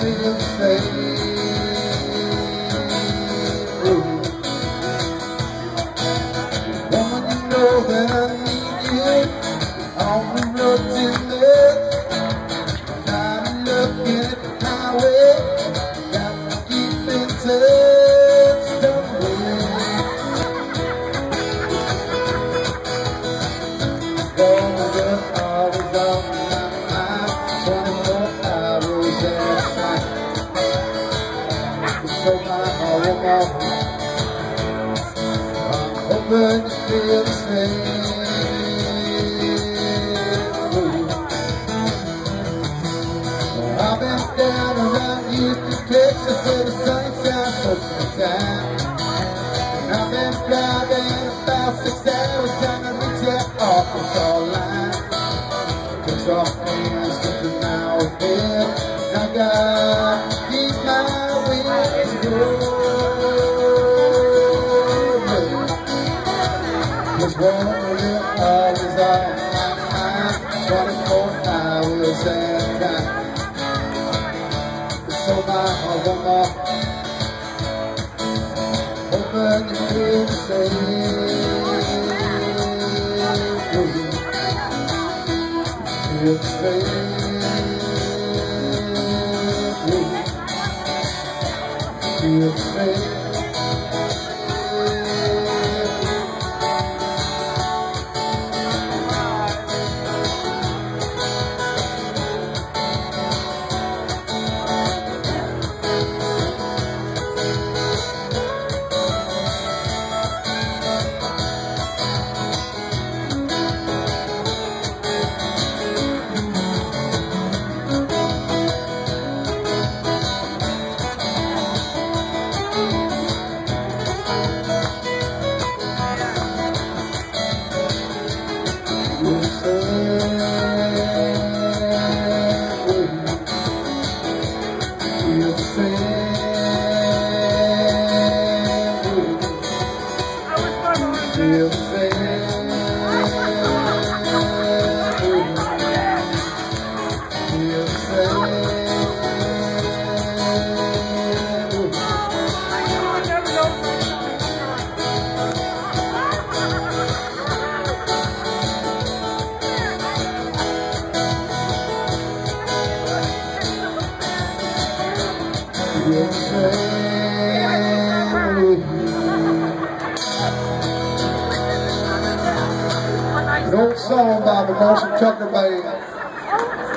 feel the same. I'm hoping you feel the same. I've been down around Houston, Texas, where the sun shines most of the time. And I've been driving about six hours trying to reach that Arkansas line. Took off hands to the ahead. And I got to keep my wheels rolling. Little hours on my 24 hours at a time. So my heart hoping you feel the same. Feel the same. Feel the An old song by the Marshall Tucker Band.